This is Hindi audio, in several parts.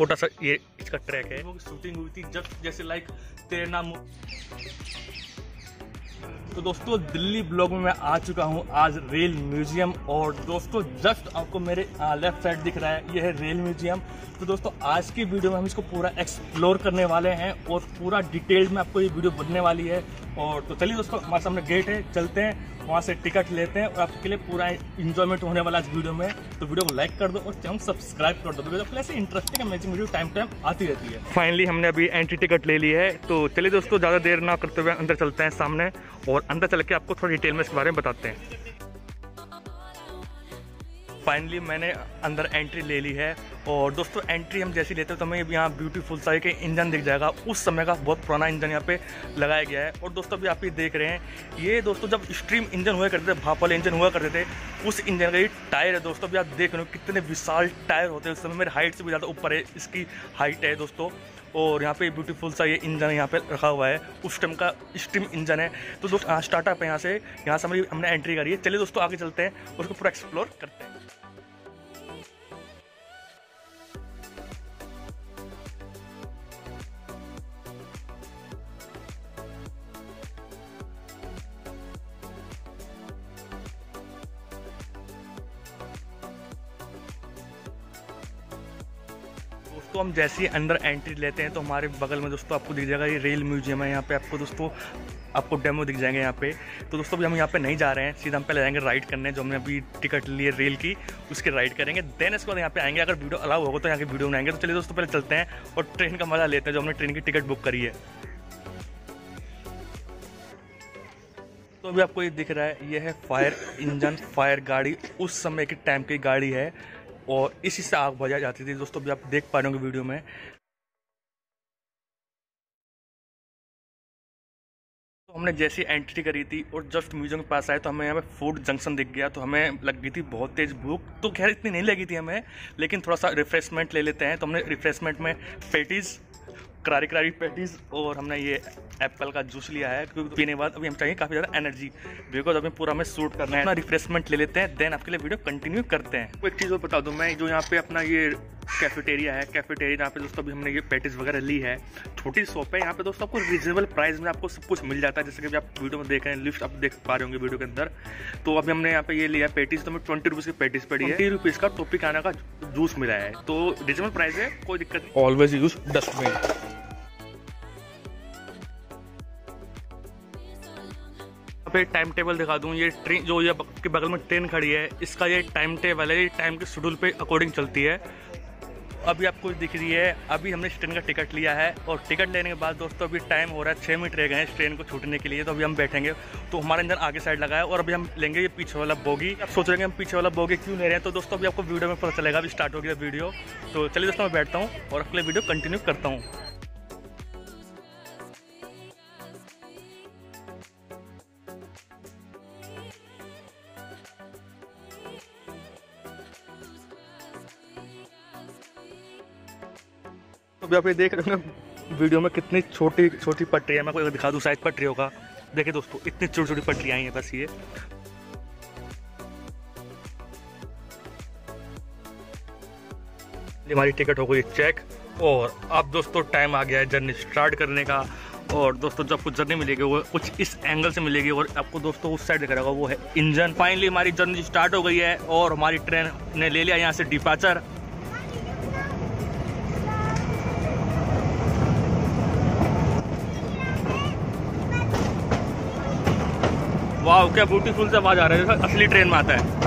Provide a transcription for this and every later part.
छोटा सा ये, इसका ट्रैक है। वो शूटिंग हुई थी जब जैसे लाइक तेरे नाम तो दोस्तों, दिल्ली ब्लॉग में मैं आ चुका हूँ आज रेल म्यूज़ियम और दोस्तों जस्ट आपको मेरे लेफ़्ट साइड दिख रहा है, ये है रेल म्यूज़ियम तो दोस्तों, आज की वीडियो में हम इसको पूरा एक्सप्लोर करने वाले हैं और पूरा डिटेल में आपको ये वीडियो बनने वाली है। और तो चलिए दोस्तों, हमारे सामने गेट है, चलते हैं वहाँ से टिकट लेते हैं और आपके लिए पूरा इंजॉयमेंट होने वाला आज वीडियो में। तो वीडियो को लाइक कर दो और चैनल सब्सक्राइब कर दो। ऐसे interesting amazing video time time आती रहती है। फाइनली हमने अभी एंट्री टिकट ले ली है। तो चलिए दोस्तों, ज़्यादा देर ना करते हुए अंदर चलते हैं सामने और अंदर चल के आपको थोड़ा डिटेल में इसके बारे में बताते हैं। फाइनली मैंने अंदर एंट्री ले ली है। और दोस्तों एंट्री हम जैसी लेते हैं तो हमें यहाँ ब्यूटीफुल सा एक इंजन दिख जाएगा। उस समय का बहुत पुराना इंजन यहाँ पे लगाया गया है। और दोस्तों, अभी आप ये देख रहे हैं, ये दोस्तों जब स्ट्रीम इंजन हुआ करते थे भाप इंजन हुआ करते थे, उस इंजन का ये टायर है दोस्तों। अभी आप देख रहे हो कितने विशाल टायर होते हैं। उस समय मेरे हाइट से भी ज़्यादा ऊपर है, इसकी हाइट है दोस्तों। और यहाँ पे ब्यूटीफुल सा ये इंजन यहाँ पे रखा हुआ है। उस टाइम का स्ट्रीम इंजन है। तो दोस्तों स्टार्टअप है यहाँ से। यहाँ से हमने एंट्री करी है। चलिए दोस्तों, आगे चलते हैं उसको पूरा एक्सप्लोर करते हैं। जैसे ही अंदर एंट्री लेते हैं तो हमारे बगल में दोस्तों आपको दिख जाएगा, ये रेल म्यूज़ियम है, यहाँ पे आपको दोस्तों, आपको डेमो दिख जाएँगे यहाँ पे। तो दोस्तों अभी हम यहाँ पे नहीं जा रहे हैं, सीधा हम पहले जाएँगे राइड करने, जो हमने अभी टिकट ली है रेल की, उसके राइड करेंगे। देन इसके बाद यहाँ पे आएँगे, अगर वीडियो अलाउ होगा तो यहाँ की वीडियो बनाएँगे। तो चलिए दोस्तों पहले चलते हैं और ट्रेन का मज़ा लेते हैं, जो हमने ट्रेन की टिकट बुक करी है। तो अभी आपको ये दिख रहा है, ये है फायर इंजन फायर गाड़ी, उस समय की टाइम की गाड़ी है। और इसी से आग बजाई जाती थी। दोस्तों भी आप देख पा रहे होंगे वीडियो में। तो हमने जैसी एंट्री करी थी और जस्ट म्यूज़ियम के पास आए तो हमें यहाँ पे फ़ूड जंक्शन दिख गया। तो हमें लग गई थी बहुत तेज़ भूख। तो खैर, इतनी नहीं लगी थी हमें, लेकिन थोड़ा सा रिफ्रेशमेंट ले लेते हैं। तो हमने रिफ्रेशमेंट में पेटीज़ करारी करारी पैटीज और हमने ये एप्पल का जूस लिया है, क्योंकि पीने के बाद अभी हम चाहिए काफ़ी ज़्यादा एनर्जी। बिकॉज़ अभी पूरा हमें सूट करना है। अपना रिफ्रेशमेंट ले लेते हैं देन आपके लिए वीडियो कंटिन्यू करते हैं। एक चीज़ और बता दूँ मैं, जो यहाँ पे अपना ये कैफेटेरिया है कैफेटेरिया यहाँ पे दोस्तों अभी हमने ये पैटीज वगैरह ली है छोटी शॉप है यहाँ पे दोस्तों आपको रीजनेबल प्राइस में आपको सब कुछ मिल जाता है जैसे कि आप वीडियो में देख रहे हैं लिस्ट आप देख पा रहे होंगे वीडियो के अंदर। तो अभी हमने यहाँ पे ये लिया पैटीज तो हमें ट्वेंटी रुपीज़ की पैटीज पड़ी है। ट्वेंटी रुपीज़ का टोपी खाना का जूस मिला है। तो रीजनेबल प्राइस है कोई दिक्कत ऑलवेज यूज़ डस्टबिन पे टाइम टेबल दिखा दूँ ये ट्रेन जो ये के बगल में ट्रेन खड़ी है इसका ये टाइम टेबल है ये टाइम के शेड्यूल पे अकॉर्डिंग चलती है। अभी आपको दिख रही है, अभी हमने ट्रेन का टिकट लिया है और टिकट लेने के बाद दोस्तों अभी टाइम हो रहा है छः मिनट रह गए हैं इस ट्रेन को छूटने के लिए तो अभी हम बैठेंगे। तो हमारे इंजन आगे साइड लगा है और अभी हम लेंगे ये पीछे वाला बोगी। आप सोच रहे हैं हम पीछे वाला बोगी क्यों ले रहे हैं? तो दोस्तों अभी आपको वीडियो में पता चलेगा, अभी स्टार्ट हो गया वीडियो तो चलिए दोस्तों मैं बैठता हूँ और अपने वीडियो कंटिन्यू करता हूँ। अभी आप ये देख रहे हो वीडियो में कितनी छोटी छोटी पटरी है। मैं आपको दिखा दूँ साइज़ पटरियों का? देखिए दोस्तों, इतनी छोटी छोटी पटरियाँ आई हैं बस ये। हमारी टिकट हो गई चेक, और अब दोस्तों टाइम आ गया है जर्नी स्टार्ट करने का। और दोस्तों जब कुछ जर्नी मिलेगी, वो कुछ इस एंगल से मिलेगी, और आपको दोस्तों उस साइड दिख होगा वो है इंजन फाइनली हमारी जर्नी स्टार्ट हो गई है, और हमारी ट्रेन ने ले लिया यहाँ से डिपाचर वाह क्या ब्यूटीफुल से आवाज़ आ रहा है। असली ट्रेन में आता है।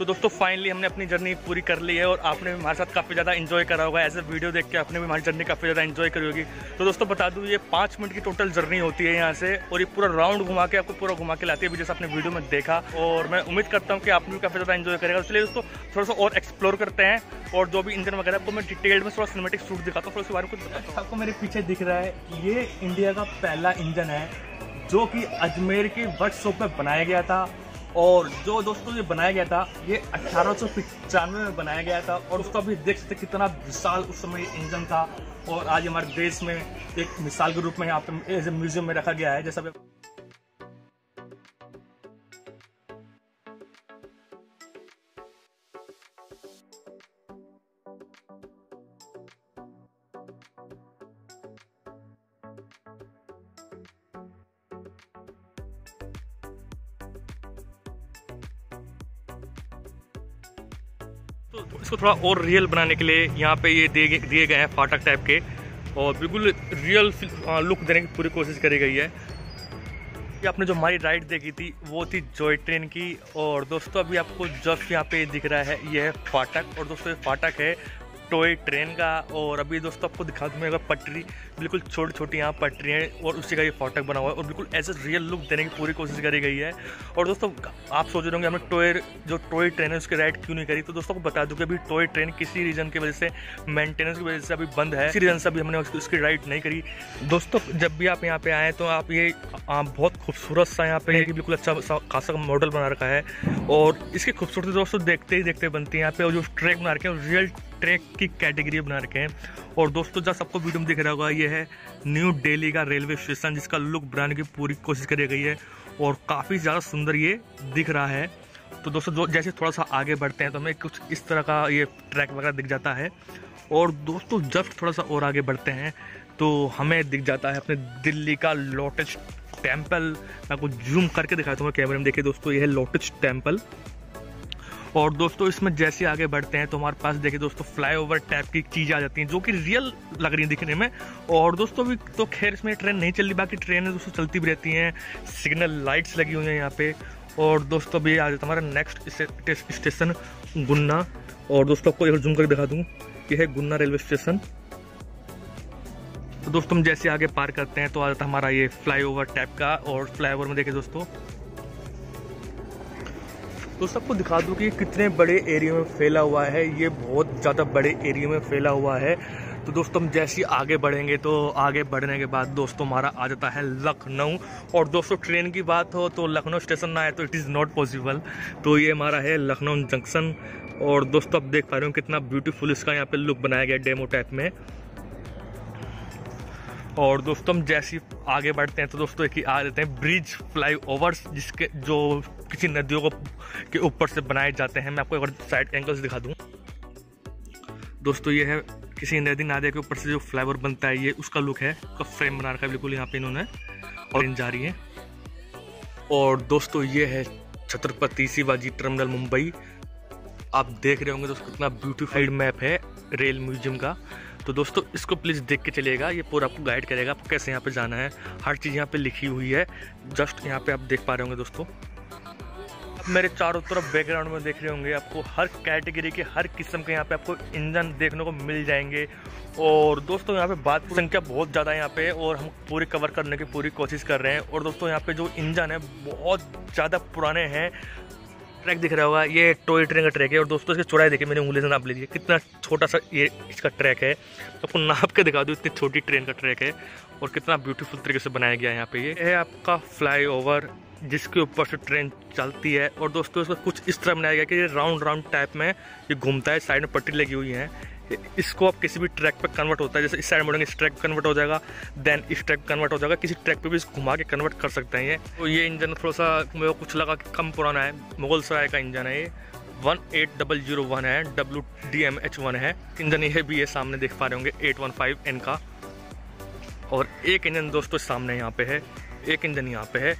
तो दोस्तों फाइनली हमने अपनी जर्नी पूरी कर ली है और आपने भी हमारे साथ काफ़ी ज़्यादा इन्जॉय करा होगा। ऐसे वीडियो देख के आपने भी हमारी जर्नी काफ़ी ज़्यादा इन्जॉय करी होगी। तो दोस्तों, बता दूँ, ये पाँच मिनट की टोटल जर्नी होती है यहाँ से और ये पूरा राउंड घुमा के, आपको पूरा घुमा के लाती है। जैसे आपने वीडियो में देखा और मैं उम्मीद करता हूँ कि आपने भी काफ़ी ज़्यादा इन्जॉय करेगा। इसलिए दोस्तों, थोड़ा सा और एक्सप्लोर करते हैं और जो भी इंजन वगैरह आपको मैं डिटेल में थोड़ा सिनेमेटिक शूट दिखाता हूँ, थोड़ा उसके बारे में कुछ आपको मेरे पीछे दिख रहा है ये इंडिया का पहला इंजन है जो कि अजमेर की वर्कशॉप में बनाया गया था। और जो दोस्तों ये बनाया गया था, ये अठारह सौ पंचानवे में बनाया गया था और उसका भी देख सकते कितना विशाल उस समय इंजन था और आज हमारे देश में एक मिसाल के रूप में यहाँ पे म्यूज़ियम में रखा गया है, जैसा थोड़ा और रियल बनाने के लिए यहाँ पे ये दिए गए हैं फाटक टाइप के। और बिल्कुल रियल लुक देने की पूरी कोशिश करी गई है। ये आपने जो हमारी राइड देखी थी, वो थी जॉय ट्रेन की। और दोस्तों, अभी आपको जस्ट यहाँ पे दिख रहा है, ये है फाटक। और दोस्तों, ये फाटक है टॉय ट्रेन का और अभी दोस्तों आपको दिखा दूँ मैं पटरी, बिल्कुल छोटी छोटी यहाँ पटरी है और उसी का ये फाटक बना हुआ है और बिल्कुल ऐसे रियल लुक देने की पूरी कोशिश करी गई है। और दोस्तों, आप सोच रहे होंगे हमने टॉय जो टॉय ट्रेन है उसकी राइड क्यों नहीं करी? तो दोस्तों को बता दूँ कि अभी टॉय ट्रेन किसी रीज़न की वजह से मेंटेनेंस की वजह से अभी बंद है। इसी रीज़न से अभी हमने उसकी राइड नहीं करी। दोस्तों, जब भी आप यहाँ पे आएँ तो आप ये बहुत खूबसूरत सा यहाँ पे बिल्कुल अच्छा खासा मॉडल बना रखा है। और इसकी खूबसूरती दोस्तों देखते ही देखते बनती है यहाँ पे और जो ट्रैक बना रखे हैं रियल ट्रैक की कैटेगरी बना रखे हैं। और दोस्तों जब सबको वीडियो में दिख रहा होगा, ये है न्यू दिल्ली का रेलवे स्टेशन जिसका लुक बनाने की पूरी कोशिश करी गई है और काफ़ी ज़्यादा सुंदर ये दिख रहा है। तो दोस्तों, जो जैसे थोड़ा सा आगे बढ़ते हैं तो हमें कुछ इस तरह का ये ट्रैक वगैरह दिख जाता है। और दोस्तों जब थोड़ा सा और आगे बढ़ते हैं तो हमें दिख जाता है अपने दिल्ली का लोटस टेंपल मैं आपको जूम करके दिखाता हूँ कैमरे में देखिए दोस्तों, ये है लोटस टेंपल और दोस्तों, इसमें जैसे आगे बढ़ते हैं तो हमारे पास देखिए दोस्तों फ्लाईओवर टाइप की चीज़ें आ जाती हैं, जो कि रियल लग रही है दिखने में। और दोस्तों भी तो खैर, इसमें ट्रेन नहीं चल रही, बाकी ट्रेनें दोस्तों, चलती भी रहती हैं। सिग्नल लाइट्स लगी हुई हैं यहाँ पे। और दोस्तों भी आ जाता है हमारा नेक्स्ट स्टेशन गुन्ना। और दोस्तों, आपको जूम कर दिखा दूँ ये है गुन्ना रेलवे स्टेशन तो दोस्तों, हम जैसे आगे पार करते हैं तो आ जाता हमारा ये फ्लाईओवर टाइप का। और फ्लाईओवर में देखिए दोस्तों तो सबको दिखा दूँ कि ये कितने बड़े एरिया में फैला हुआ है। ये बहुत ज़्यादा बड़े एरिया में फैला हुआ है। तो दोस्तों, हम जैसे ही आगे बढ़ेंगे तो आगे बढ़ने के बाद दोस्तों, हमारा आ जाता है लखनऊ। और दोस्तों, ट्रेन की बात हो तो लखनऊ स्टेशन ना आए तो इट इज़ नॉट पॉसिबल तो ये हमारा है लखनऊ जंक्शन और दोस्तों, आप देख पा रहे हो कितना ब्यूटीफुल इसका यहाँ पे लुक बनाया गया डेमो टाइप में। और दोस्तों, हम जैसे आगे बढ़ते हैं तो दोस्तों, एक ही आ जाते हैं ब्रिज फ्लाई ओवर्स जिसके जो किसी नदियों को के ऊपर से बनाए जाते हैं। मैं आपको एक बार साइड एंगल से दिखा दूँ। दोस्तों, ये है किसी नदी नादे के ऊपर से जो फ्लाईओवर बनता है, ये उसका लुक है। उसका फ्रेम बना रखा है बिल्कुल यहाँ पे इन्होंने। और जा रही है। और दोस्तों, ये है छत्रपति शिवाजी टर्मिनल, मुंबई। आप देख रहे होंगे दोस्तों, कितना ब्यूटीफाइड मैप है रेल म्यूज़ियम का। तो दोस्तों, इसको प्लीज़ देख के चलिएगा। ये पूरा आपको गाइड करेगा आपको कैसे यहाँ पे जाना है। हर चीज़ यहाँ पे लिखी हुई है। जस्ट यहाँ पे आप देख पा रहे होंगे दोस्तों। मेरे चारों तरफ़ बैकग्राउंड में देख रहे होंगे आपको हर कैटेगरी के, हर किस्म के यहाँ पे आपको इंजन देखने को मिल जाएँगे। और दोस्तों, यहाँ पे बात की संख्या बहुत ज़्यादा है यहाँ पे, और हम पूरी कवर करने की पूरी कोशिश कर रहे हैं। और दोस्तों, यहाँ पे जो इंजन है, बहुत ज़्यादा पुराने हैं। ट्रैक दिख रहा होगा, ये टॉय ट्रेन का ट्रैक है। और दोस्तों, इसकी चौड़ाई देखिए मेरे उंगली से नाप लीजिए, कितना छोटा सा ये इसका ट्रैक है। तो आपको नाप के दिखा दूँ, इतनी छोटी ट्रेन का ट्रैक है, और कितना ब्यूटीफुल तरीके से बनाया गया है यहाँ पे ये। है आपका फ्लाई ओवर जिसके ऊपर से ट्रेन चलती है। और दोस्तों इसका कुछ इस तरह बनाया गया कि ये राउंड राउंड टाइप में ये घूमता है, साइड में पट्टी लगी हुई है। इसको आप किसी भी ट्रैक पे कन्वर्ट होता है, जैसे इस साइड मोड़ेंगे इस ट्रैक कन्वर्ट हो जाएगा देन इस ट्रैक कन्वर्ट हो जाएगा। किसी ट्रैक पे भी इसको घुमा के कन्वर्ट कर सकते हैं ये। तो ये इंजन थोड़ा सा मेरे को कुछ लगा कि कम पुराना है। मुगल सराय का इंजन है ये। One eight double zero one है W D M H one है। इंजन ये भी है सामने देख पा रहे होंगे एट वन फाइव एन का। और एक इंजन दोस्तों सामने यहाँ पे है, एक इंजन यहाँ पे है।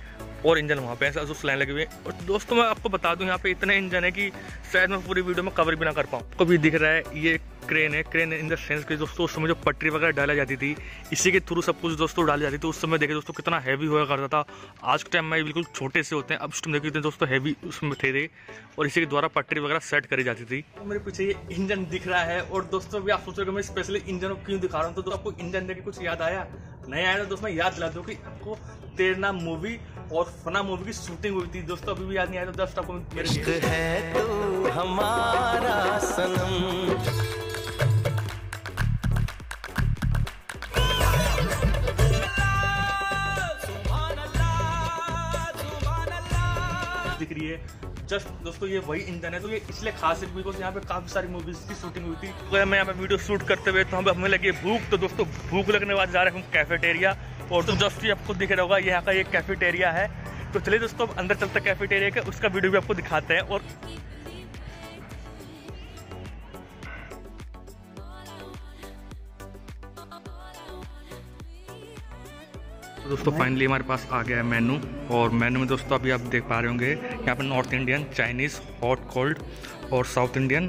और इंजन वहाँ पे है उस लाइन लगे हुए और दोस्तों, मैं आपको बता दूँ, यहाँ पे इतने इंजन है कि शायद मैं पूरी वीडियो में कवर भी ना कर पाऊँ। को भी दिख रहा है, ये क्रेन है। क्रेन इन द सेंस कि दोस्तों, उस समय जो पटरी वगैरह डाली जाती थी, इसी के थ्रू सब कुछ दोस्तों डाली जाती थी, उस समय देखे दोस्तों, कितना हैवी हुआ करता था। आज के टाइम में बिल्कुल छोटे से होते हैं। अब उस टाइम देखिए दोस्तों हैवी उसमें थे थे और इसी के द्वारा पटरी वगैरह सेट करी जाती थी। तो मेरे पीछे ये इंजन दिख रहा है। और दोस्तों भी आप सोच रहे मैं स्पेशली इंजन क्यों दिखा रहा हूँ? तो आपको इंजन देख कुछ याद आया? नहीं आया तो दोस्तों याद दिला दो कि आपको तेरना मूवी और फना मूवी की शूटिंग हुई थी। दोस्तों अभी भी याद नहीं आया तो जस्ट आपको मेरे है तो हमारा सनम। दिख रही है। जस्ट दोस्तों ये वही इंजन है तो ये इसलिए खास है बिकॉज़ यहाँ पे काफ़ी सारी मूवीज़ की शूटिंग हुई थी। तो मैं यहाँ पे वीडियो शूट करते हुए तो हमें हमें लगी भूख तो दोस्तों भूख लगने बाद जा रहे हैं हम कैफेटेरिया और तो जस्ट ये आपको दिख रहा होगा, यहाँ का एक कैफेटेरिया है। तो चलिए दोस्तों अंदर चलते कैफेटेरिया का, उसका वीडियो भी आपको दिखाते हैं और दोस्तों फाइनली हमारे पास आ गया है मेनू और मेनू में दोस्तों, अभी आप देख पा रहे होंगे, यहाँ पर north Indian Chinese hot cold और साउथ इंडियन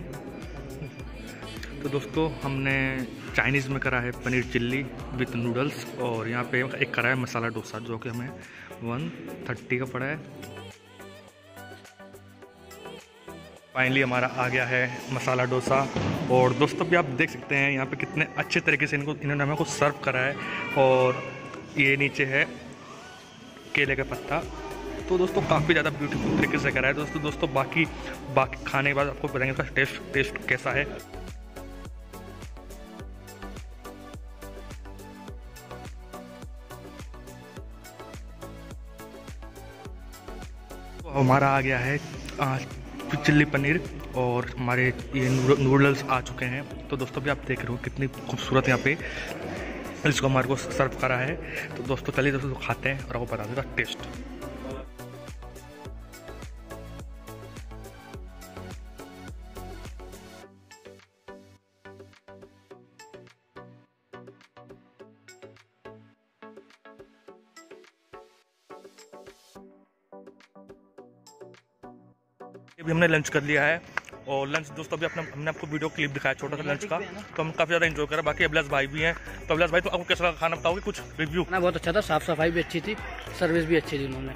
तो दोस्तों, हमने चाइनीज़ में करा है पनीर चिल्ली विथ नूडल्स और यहाँ पे एक करा है मसाला डोसा जो कि हमें वन थर्टी का पड़ा है। फाइनली हमारा आ गया है मसाला डोसा और दोस्तों भी आप देख सकते हैं यहाँ पे कितने अच्छे तरीके से इनको इन्होंने हमें को सर्व करा है और ये नीचे है केले का पत्ता। तो दोस्तों काफ़ी ज़्यादा ब्यूटीफुल तरीके से करा है। दोस्तों दोस्तों बाकी बाकी खाने के बाद आपको बताएँगे उसका टेस्ट टेस्ट कैसा है। हमारा आ गया है चिल्ली पनीर और हमारे ये नूडल्स आ चुके हैं। तो दोस्तों भी आप देख रहे हो कितनी खूबसूरत यहाँ पे इसको हमारे को सर्व करा है। तो दोस्तों, चलिए दोस्तों, खाते हैं और आपको बता देगा टेस्ट अभी हमने लंच कर लिया है और लंच दोस्तों अभी अपने हमने आपको वीडियो क्लिप दिखाया छोटा सा लंच का तो हम काफ़ी ज़्यादा इन्जॉय करें। बाकी अभिलाष भाई भी हैं। तो अभिलाष भाई तो आपको कैसा खाना बताओगे? कुछ रिव्यू ना बहुत अच्छा था साफ़ सफ़ाई भी अच्छी थी सर्विस भी अच्छी थी उन्होंने।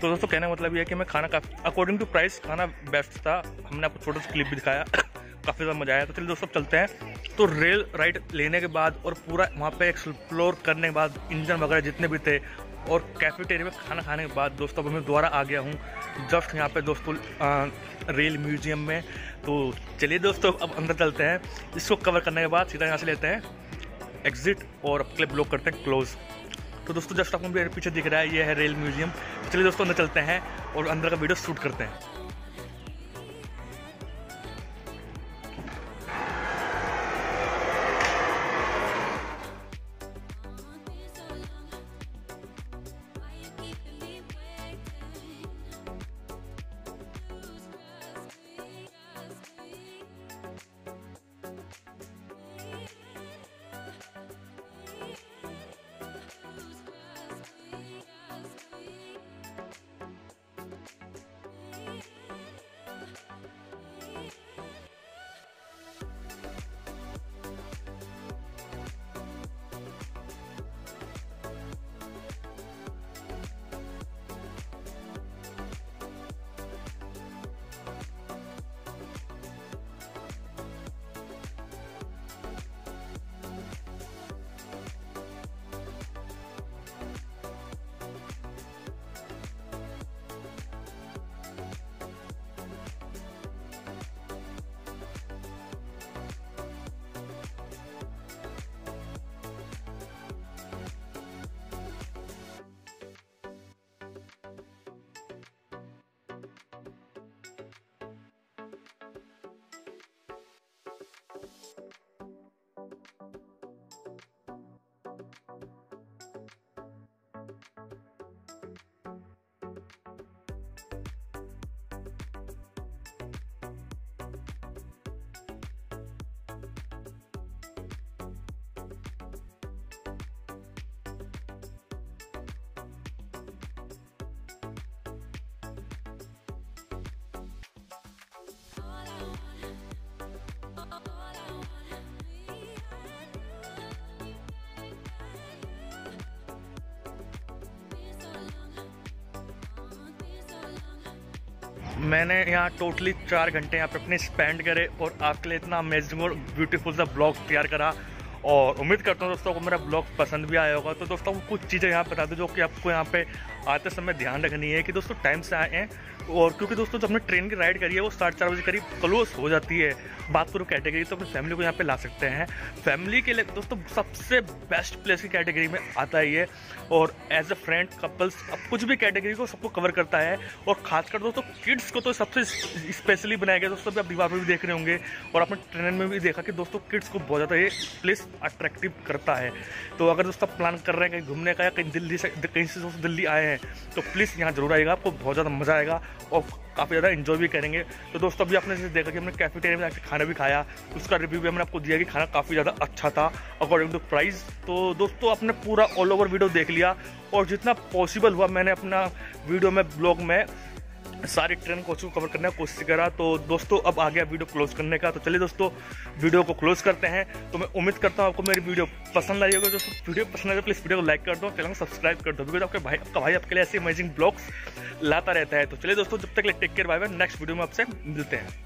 तो दोस्तों कहने का मतलब ये है कि मैं खाना काफ़ी अकॉर्डिंग टू प्राइस खाना बेस्ट था। हमने आपको छोटा सा क्लिप भी दिखाया। काफ़ी ज़्यादा मज़ा आया तो चलिए दोस्तों चलते हैं। तो रेल राइड लेने के बाद और पूरा वहाँ पे एक्सप्लोर करने के बाद इंजन वगैरह जितने भी थे और कैफेटेरिया में खाना खाने के बाद दोस्तों अब मैं दोबारा आ गया हूँ। जस्ट यहाँ पे दोस्तों रेल म्यूज़ियम में। तो चलिए दोस्तों, अब अंदर चलते हैं। इसको कवर करने के बाद सीधा यहाँ से लेते हैं। एग्जिट और क्लिप ब्लॉक करते हैं क्लोज तो दोस्तों जस्ट आपको पीछे दिख रहा है, ये है रेल म्यूज़ियम। चलिए दोस्तों, अंदर चलते हैं और अंदर का वीडियो शूट करते हैं। मैंने यहाँ टोटली चार घंटे यहाँ पे अपने स्पेंड करे और आपके लिए इतना अमेजिंग और ब्यूटीफुल सा ब्लॉग तैयार करा। और उम्मीद करता हूँ दोस्तों को मेरा ब्लॉग पसंद भी आया होगा। तो दोस्तों, कुछ चीज़ें यहाँ बता दूँ जो कि आपको यहाँ पे आते समय ध्यान रखनी है कि दोस्तों टाइम से आए और क्योंकि दोस्तों, जब हमने ट्रेन की राइड करी है, वो साढ़े चार बजे करीब क्लोज हो जाती है बात करूँ कैटेगरी तो अपनी फैमिली को यहाँ पे ला सकते हैं। फैमिली के लिए दोस्तों, सबसे बेस्ट प्लेस की कैटेगरी में आता ही है और एज अ फ्रेंड कपल्स अब कुछ भी कैटेगरी को सबको कवर करता है। और खासकर दोस्तों किड्स को तो सबसे स्पेशली बनाया गया। दोस्तों आप दीवार पर भी देख रहे होंगे और आपने ट्रेन में भी देखा कि दोस्तों किड्स को बहुत ज़्यादा ये प्लेस अट्रैक्टिव करता है। तो अगर दोस्तों प्लान कर रहे हैं कहीं घूमने का या कहीं दिल्ली से, कहीं से दोस्तों दिल्ली आए हैं तो प्लीज़ यहाँ ज़रूर आएगा आपको बहुत ज़्यादा मज़ा आएगा। और काफ़ी ज़्यादा इन्जॉय भी करेंगे। तो दोस्तों, अभी आपने देखा कि हमने कैफेटेरिया में खाना भी खाया, उसका रिव्यू भी हमने आपको दिया कि खाना काफ़ी ज़्यादा अच्छा था अकॉर्डिंग टू प्राइस तो दोस्तों, आपने पूरा ऑल ओवर वीडियो देख लिया, और जितना पॉसिबल हुआ, मैंने अपना वीडियो में ब्लॉग में सारी ट्रेन कोचिंग को कवर करने की कोशिश करा। तो दोस्तों, अब आ गया वीडियो क्लोज करने का। तो चलिए दोस्तों वीडियो को क्लोज करते हैं। तो मैं उम्मीद करता हूँ आपको मेरी वीडियो पसंद आई होगी। दोस्तों वीडियो पसंद आए तो प्लीज़ वीडियो को लाइक कर दो, चैनल को सब्सक्राइब कर दो बिकॉज़ आपके भाई, आपका भाई आपके लिए ऐसे अमेजिंग ब्लॉग्स लाता रहता है। तो चलिए दोस्तों, जब तक take care bye bye next video में आपसे मिलते हैं।